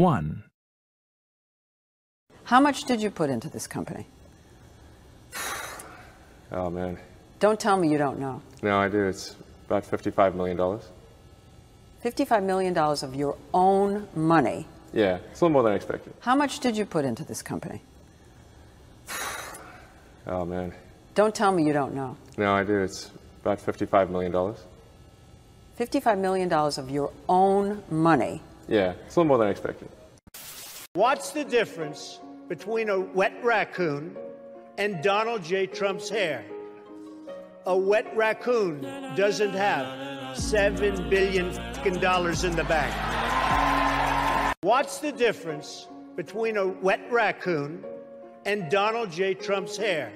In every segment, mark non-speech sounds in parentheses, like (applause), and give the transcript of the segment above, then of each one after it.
1. How much did you put into this company? (sighs) Oh, man. Don't tell me you don't know. No, I do. It's about $55 million. $55 million of your own money. Yeah, it's a little more than I expected. How much did you put into this company? (sighs) Oh, man. Don't tell me you don't know. No, I do. It's about $55 million. $55 million of your own money. Yeah, it's a little more than I expected. What's the difference between a wet raccoon and Donald J. Trump's hair? A wet raccoon doesn't have seven billion dollars in the bank. What's the difference between a wet raccoon and Donald J. Trump's hair?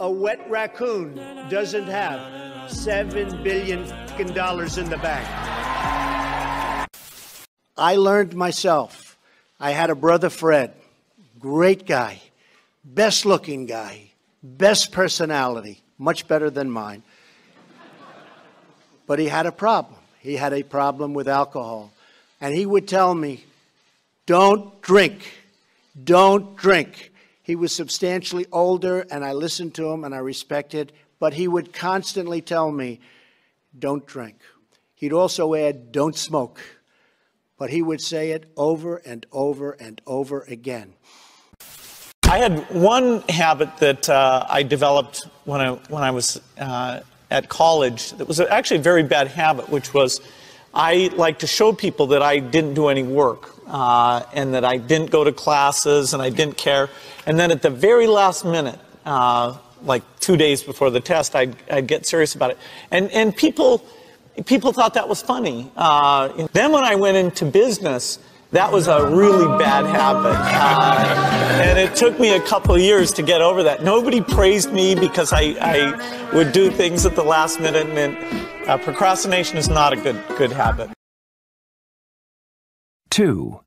A wet raccoon doesn't have seven billion dollars in the bank. I learned myself. I had a brother, Fred, great guy, best looking guy, best personality, much better than mine. But he had a problem. He had a problem with alcohol. And he would tell me, don't drink, don't drink. He was substantially older, and I listened to him and I respected, but he would constantly tell me, don't drink. He'd also add, don't smoke. But he would say it over and over and over again. I had one habit that uh, I developed when I, when I was uh, at college that was actually a very bad habit, which was I like to show people that I didn't do any work uh, and that I didn't go to classes and I didn't care. And then at the very last minute, uh, like two days before the test, I'd, I'd, get serious about it. And, and people, people thought that was funny. Uh, then when I went into business, that was a really bad habit. Uh, and it took me a couple of years to get over that. Nobody praised me because I, I would do things at the last minute. And uh, procrastination is not a good, good habit. 2.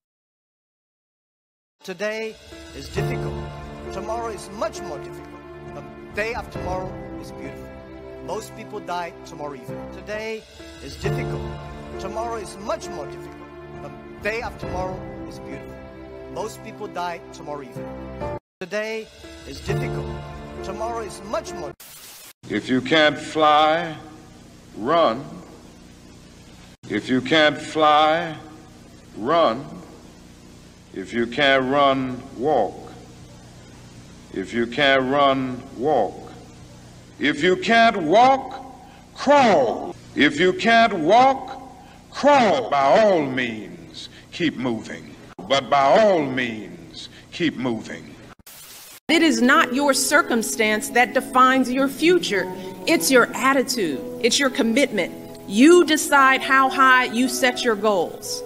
Today is difficult. Tomorrow is much more difficult. The day after tomorrow is beautiful. Most people die tomorrow evening. Today is difficult. Tomorrow is much more difficult The day after tomorrow is beautiful. Most people die tomorrow evening. Today is difficult. Tomorrow is much more. If you can't fly, run. If you can't fly, run. If you can't run, walk. If you can't run, walk. If you can't walk, crawl. If you can't walk, crawl by all means keep moving. But by all means, keep moving. It is not your circumstance that defines your future. It's your attitude, it's your commitment. You decide how high you set your goals.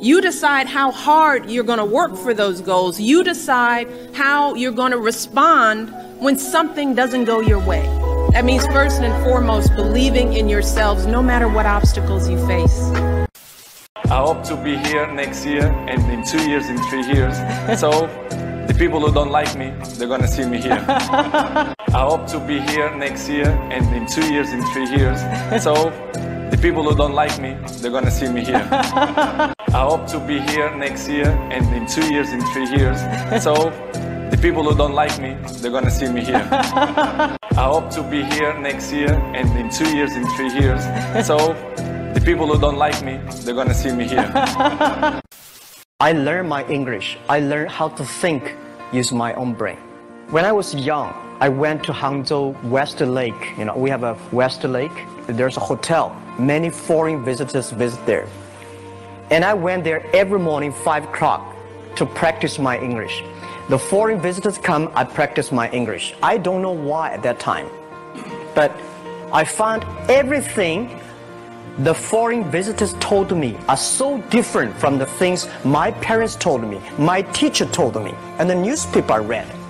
You decide how hard you're going to work for those goals. You decide how you're going to respond when something doesn't go your way. That means, first and foremost, believing in yourselves no matter what obstacles you face. I hope to be here next year and in two years, in three years. So the people who don't like me, they're gonna see me here. (laughs) I hope to be here next year and in two years, in three years. So the people who don't like me, they're gonna see me here. (laughs) I hope to be here next year and in two years, in three years. So the people who don't like me, they're gonna see me here. (laughs) I hope to be here next year and in two years, in three years. So the people who don't like me, they're gonna see me here. (laughs) I learned my English. I learned how to think, use my own brain. When I was young, I went to Hangzhou West Lake. You know, we have a West Lake. There's a hotel. Many foreign visitors visit there. And I went there every morning, 5 o'clock, to practice my English. The foreign visitors come, I practice my English. I don't know why at that time. But I found everything the foreign visitors told me are so different from the things my parents told me, my teacher told me, and the newspaper I read.